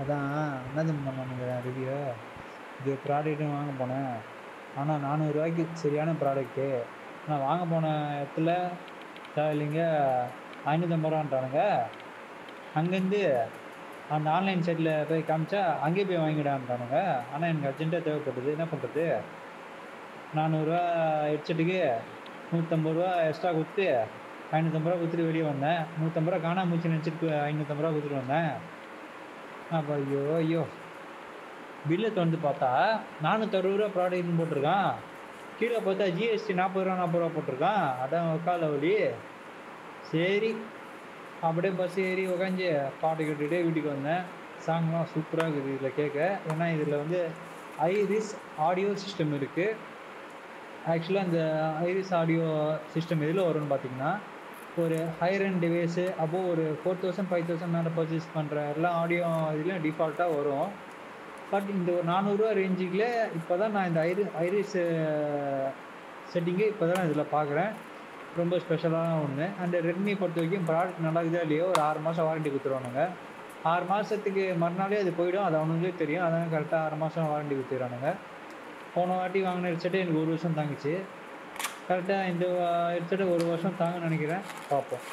அதான் என்னது பண்ணானுங்க ரிவ்யூ இது ப்ராடக்ட்டும் வாங்க போனேன். ஆனால் நானூறுரூவாய்க்கு சரியான ப்ராடக்ட்டு நான் வாங்க போன இடத்துல தேவையில்லைங்க ஐநூற்றம்பது ரூபான்ட்டானுங்க. அங்கேருந்து அந்த ஆன்லைன் சைட்டில் போய் காமிச்சா அங்கேயே போய் வாங்கிடான்றானுங்க ஆனால் எனக்கு அர்ஜென்ட்டாக தேவைப்படுது என்ன பண்ணுறது நானூறுரூவா ஹெட்செட்டுக்கு நூற்றம்பது ரூபா எக்ஸ்ட்ரா கொடுத்து ஐநூற்றம்பது ரூபா கொடுத்துட்டு வெளியே வந்தேன். நூற்றம்பது ரூபா காணாம மூச்சு நினச்சிட்டு ஐநூற்றம்பது ரூபா கொடுத்துட்டு வந்தேன். ஐயோ ஐயோ. பில்லை திறந்து பார்த்தா நானூற்றறுபது ரூபா ப்ராடக்ட்னு போட்டிருக்கான். கீழே பார்த்தா ஜிஎஸ்டி நாற்பது ரூபா நாற்பது ரூபா போட்டிருக்கான். அதான் உக்கால வழி. சரி. அப்படியே பஸ் ஏறி உக்காஞ்சி பாட்டு கேட்டுகிட்டே வீட்டுக்கு வந்தேன். சாங்லாம் சூப்பராக இருக்குது இதில் கேட்க. ஏன்னா இதில் வந்து ஐரிஸ் ஆடியோ சிஸ்டம் இருக்குது ஆக்சுவலாக இந்த ஐரிஸ் ஆடியோ சிஸ்டம் எதில் வரும்னு பார்த்தீங்கன்னா ஒரு ஹையர் அண்ட் டிவைஸு அப்போ ஒரு ஃபோர் தௌசண்ட் ஃபைவ் தௌசண்ட் மேலே பர்ச்சேஸ் பண்ணுற எல்லா ஆடியோ இதுலேயும் டிஃபால்ட்டாக வரும். பட் இந்த ஒரு நானூறுரூவா ரேஞ்சுக்குள்ளே இப்போ தான் நான் இந்த ஐரி ஐரிஸ் செட்டிங்கே இப்போ தான் இதில் பார்க்குறேன் ரொம்ப ஸ்பெஷலான ஒன்று அண்ட் ரெட்மி பொறுத்த வரைக்கும் ப்ராடக்ட் நல்லா இருக்குதா இல்லையோ ஒரு ஆறு மாதம் வாரண்டி கொடுத்துருவானுங்க ஆறு மாதத்துக்கு மறுநாளே அது போயிடும். அது அவனுங்களே தெரியும். அதனால் கரெக்டாக ஆறு மாதம் வாரண்டி கொடுத்துறானுங்க போன வாட்டி வாங்கின ஹெட்செட்டே எனக்கு ஒரு வருஷம் தாங்கிச்சு. கரெக்டாக இந்த எடுத்துகிட்டு ஒரு வருஷம் தாங்கன்னு நினைக்கிறேன். பார்ப்போம்